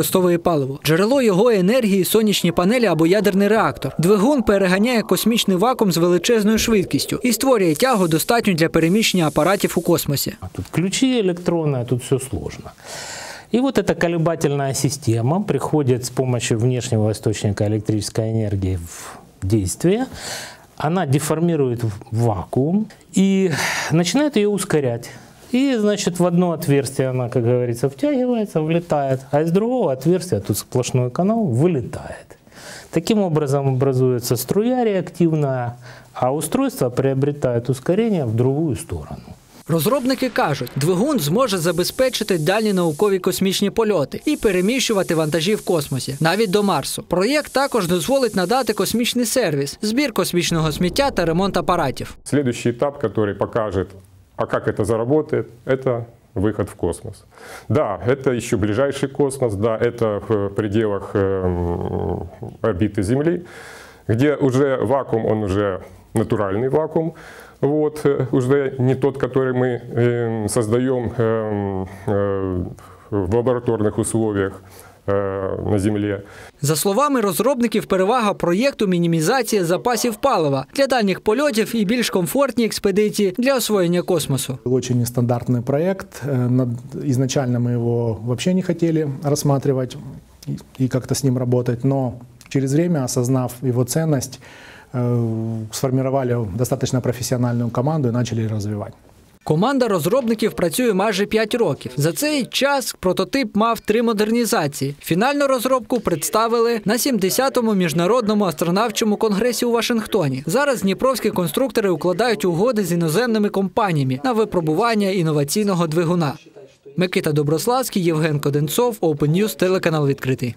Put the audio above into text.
використовує паливо. Джерело його енергії сонячні панелі або ядерний реактор. Двигун переганяє космічний вакуум з величезною швидкістю і створює тягу достатню для переміщення апаратів у космосі. А тут ключи электронные, а тут все сложно. И вот эта колебательная система приходит с помощью внешнего источника электрической энергии в действие. Она деформирует в- вакуум и начинает ее ускорять. И, значит, в одно отверстие она, как говорится, втягивается, влетает, а из другого отверстия, тут сплошной канал, вылетает. Таким образом образуется струя реактивная, а устройство приобретает ускорение в другую сторону. Розробники кажуть, двигун зможе забезпечити дальні наукові космічні польоти і переміщувати вантажі в космосі, навіть до Марсу. Проєкт також дозволить надати космічний сервіс, збір космічного сміття та ремонт апаратів. Следующий этап, который покажет, а как это заработает, это выход в космос. Да, это еще ближайший космос, да, это в пределах эм, орбиты Земли, где уже вакуум, он уже натуральный вакуум, вот, э, уже не тот, который мы создаем э, в лабораторных условиях э, на Земле. За словами розробників, перевага проєкту мінімізація запасів палива для дальніх польотів і більш комфортні експедиції для освоєння космосу. Очень нестандартный проект. Э, над- Изначально мы его вообще не хотели рассматривать и- и как-то с ним работать, но через время, осознав его ценность, э, сформировали достаточно профессиональную команду и начали развивать. Команда розробників працює майже 5 років. За цей час прототип мав три модернізації. Фінальну розробку представили на 70-му міжнародному астронавчому конгресі у Вашингтоні. Зараз дніпровські конструктори укладають угоди з іноземними компаніями на випробування інноваційного двигуна. Микита Доброславський, Євген Коденцов, Open News, телеканал відкритий.